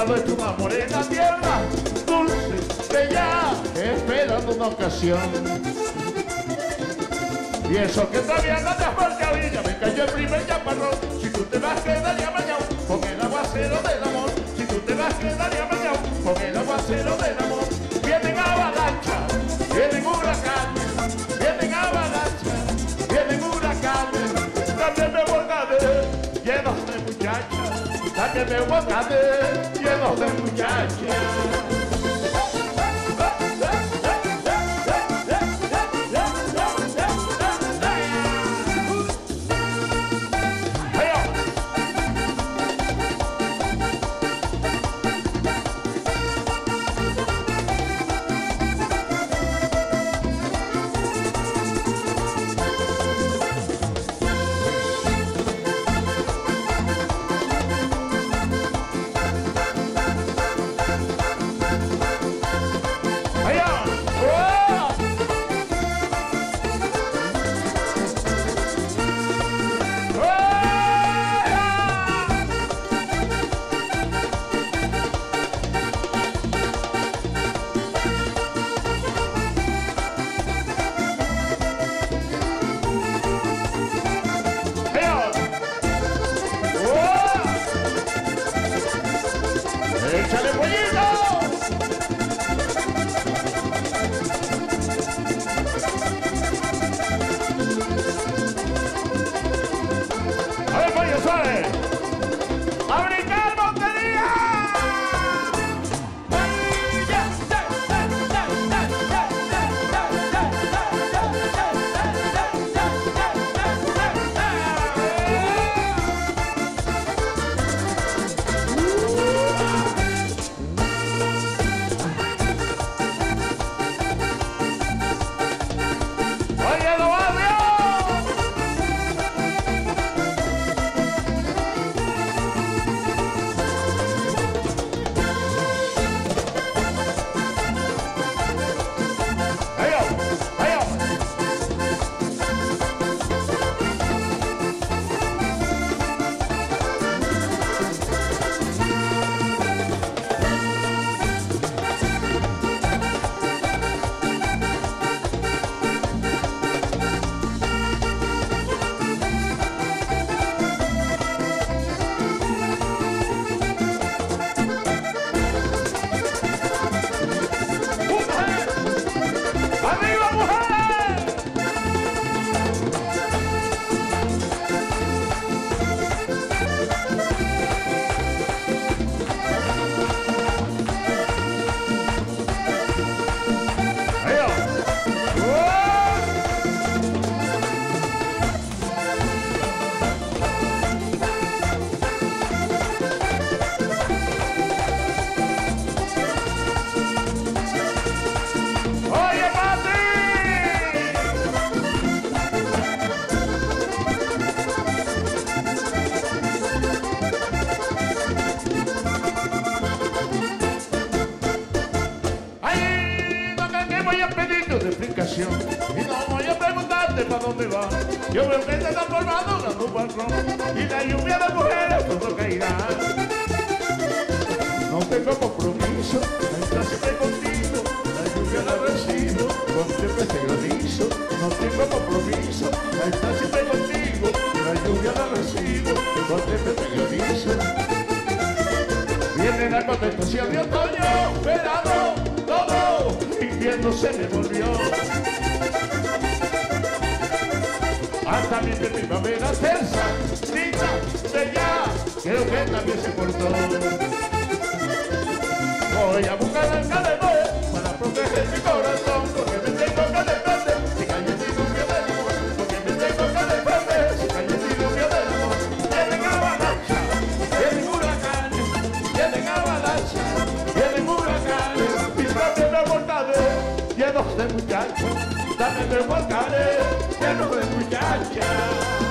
lado está una morena tierna, dulce, bella, esperando una ocasión. Y eso que todavía no te has cabilla, me cayó el primer chaparrón. Si tú te vas, quedaría mañana con el aguacero del amor. Si tú te vas, quedaría mañana con el aguacero del amor. Vienen avalanchas, me volcaré, llenos de muchachas. Yo que te está formando una tuba y la lluvia de mujeres todo caerá. No tengo compromiso, está siempre contigo, la lluvia la recibo, con siempre te granizo. No tengo compromiso, está siempre contigo, la lluvia la recibo, con siempre te granizo. Viene la contestación de otoño, verano, todo, invierno se me volvió. Hasta mi primavera terza, linda, bella, creo que también se cortó. Voy a buscar al cadeno para proteger mi corazón, porque me tengo que defender, si el diluvio del amor, porque me tengo que defender, si el diluvio del amor. Vienen avalanchas, vienen huracanes, vienen avalanchas, vienen huracanes, mis propios de volcanes, llenos de muchachos, también de volcanes, llenos de muchachas.